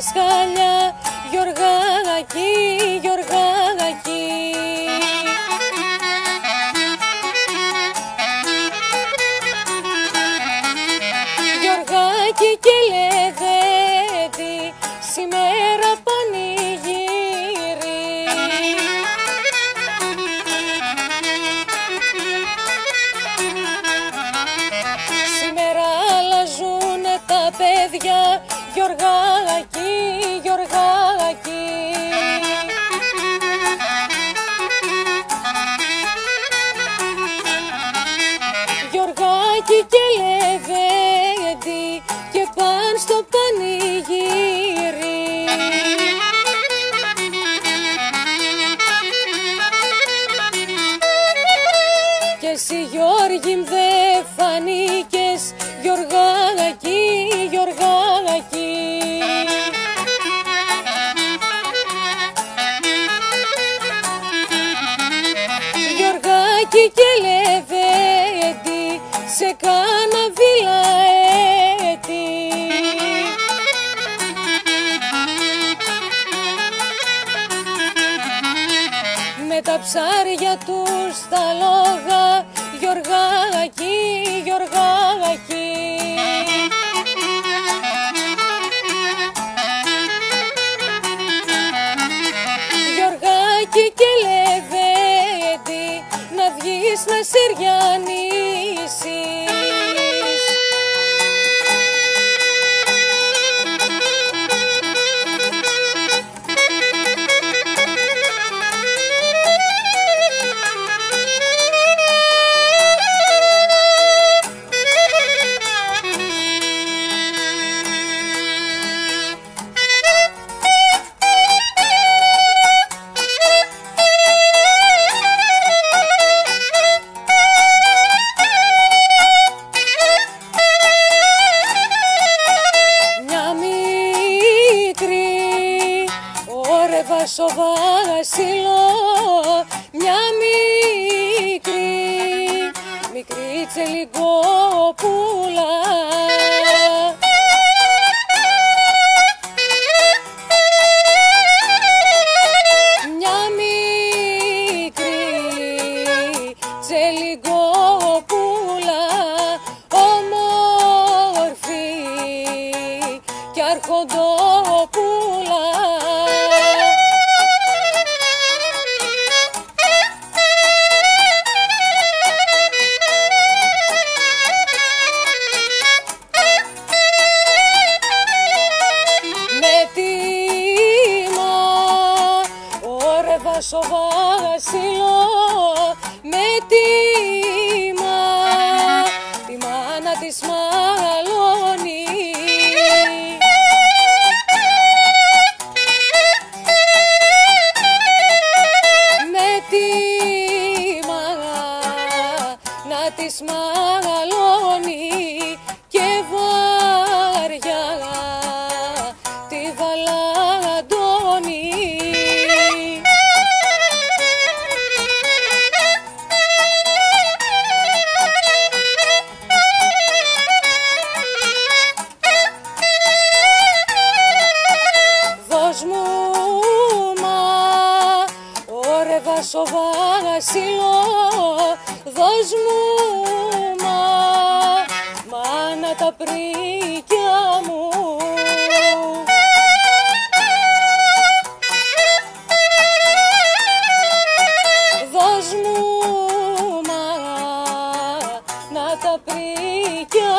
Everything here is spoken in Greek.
σκαλιά Γιωργάκη, Γιωργάκη Γιωργάκη και λεδέντη Γιωργάκη και λεβέντη και παν στο πανηγύρι. Και εσύ Γιώργη μ δε φανήκες Γιωργάκη, σε κάνα βιλαέτη με τα ψάρια τους στα λόγα Γιωργάκη, Γιωργάκη. Γιωργάκη και Λεβέντη να βγεις να συριανίσεις όρευα σοβάσιλο Μια μικρή, μικρή τσελικόπουλα Μια μικρή τσελικόπουλα όμορφη και αρχοντόπουλα όρευα σοβάσιλο με τίμα τη μάνα της μαλώνει. Με τίμα να της μαλώνει όρευα σοβάσιλο Δώσ' μου μα μάνα τα πρίκια μου. Δώσ' μου μα να τα πρίκια